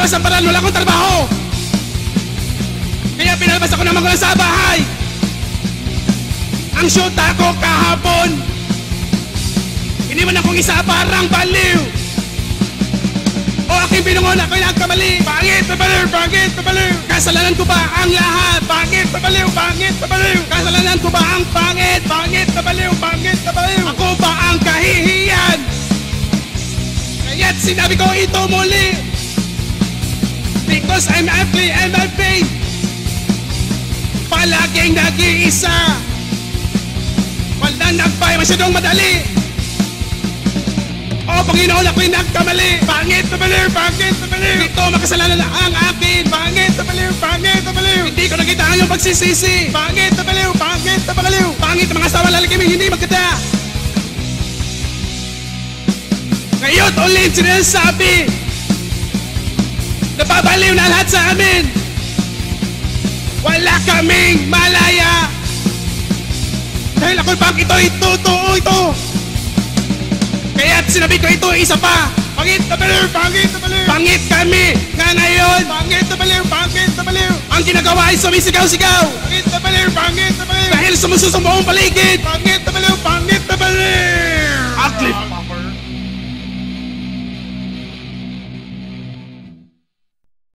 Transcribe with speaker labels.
Speaker 1: lumalabas ang paraan, wala akong trabaho. Kaya pinalabas ako ng magulang sa bahay. Ang shoot ako kahapon. Iniwan akong isa parang baliw. O aking pinungon ako'y nagkamali. Pangit na baliw, pangit na baliw. Kasalanan ko ba ang lahat? Pangit na baliw, pangit na baliw. Kasalanan ko ba ang pangit? Pangit na baliw, pangit na baliw. Ako ba ang kahihiyan? Kaya't sinabi ko ito muli. Because I'm ugly and I'm vain. Palaging nag-iisa. Wala nagpay, masyadong madali. O Panginoon, ako'y nagkamali. Pangit na baliw, pangit na baliw. Ito makasalanan na ang akin. Pangit na baliw, pangit na baliw. Hindi ko nakita ang iyong pagsisisi. Pangit na baliw, pangit na baliw. Pangit na mga asawa lalakiming hindi magkata. Ngayon ulit sinasabi Napabaliw na lahat sa amin. Wala kaming malaya. Dahil ako'y pang ito'y totoo ito. Kaya't sinabi ko ito isa pa. Pangit na baliw, pangit na baliw. Pangit kami nga ngayon. Pangit na baliw, pangit na baliw. Ang ginagawa ay sumisigaw-sigaw. Pangit na baliw, pangit na baliw. Dahil sumususong buong paligid. Pangit